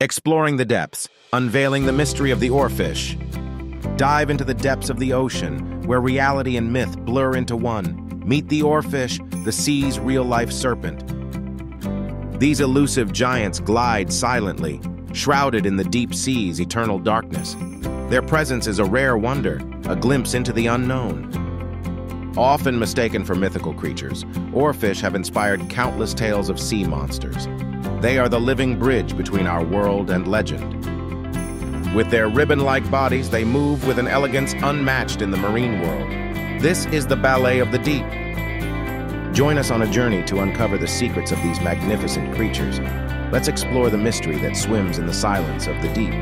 Exploring the depths, unveiling the mystery of the oarfish. Dive into the depths of the ocean, where reality and myth blur into one. Meet the oarfish, the sea's real-life serpent. These elusive giants glide silently, shrouded in the deep sea's eternal darkness. Their presence is a rare wonder, a glimpse into the unknown. Often mistaken for mythical creatures, oarfish have inspired countless tales of sea monsters. They are the living bridge between our world and legend. With their ribbon-like bodies, they move with an elegance unmatched in the marine world. This is the ballet of the deep. Join us on a journey to uncover the secrets of these magnificent creatures. Let's explore the mystery that swims in the silence of the deep.